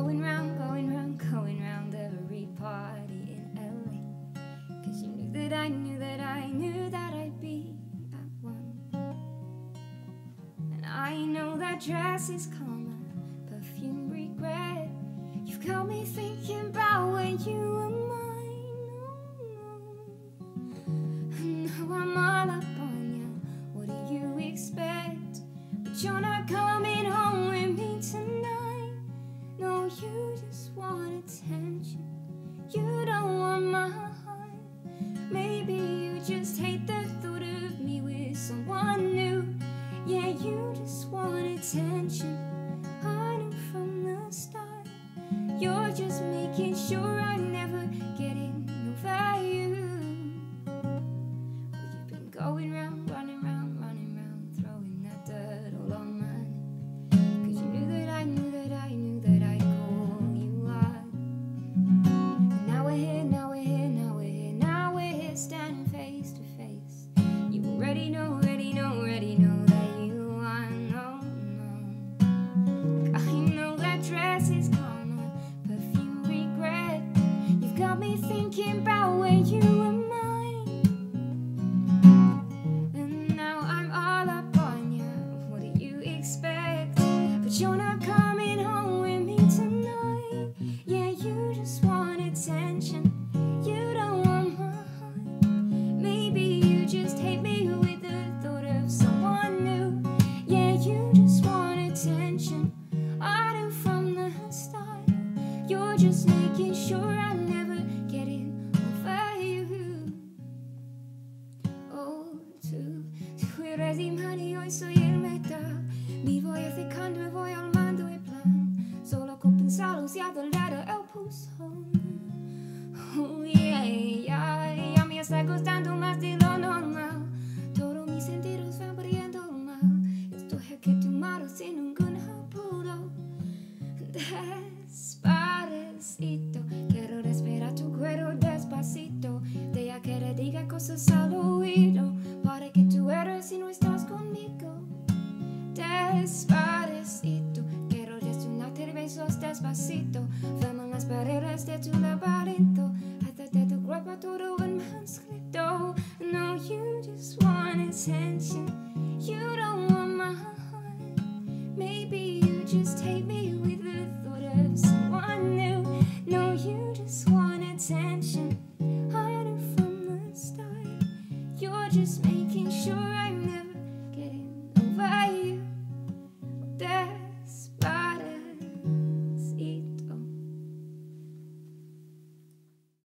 Going round, going round, going round every party in LA. Cause you knew that I knew that I knew that I'd be at one. And I know that dress is karma, perfume regret. You've got me thinking about when you were mine. And oh, now I'm all up on you. What do you expect? But you're not coming you just want attention. You don't want my heart. Maybe you just hate the thought of me with someone new. Yeah, you just want attention. I knew from the start. You're just making sure I'm never You're just making sure I'm never getting over you. Oh, tú, tú eres imán y hoy soy el metal. Me voy me voy armando el plan. Solo con pensarlo se acelera el pulso. Oh, yeah, yeah, ya me está costando más de lo normal. Todos mis sentidos van perdiendo mal. Estoy aquí tomado sin ningún apuro. Despacito, quiero respirar tu cuero despacito. Deja que te diga cosas al oído. Para que tú eres y no estás conmigo. Despacito, quiero desnudarte besos despacito. Firman las paredes de tu laberinto. Hacerte tu cuerpo todo en manuscrito. No, you just want attention. You don't want my heart. Maybe you just hate me just making sure I'm never getting over you. That's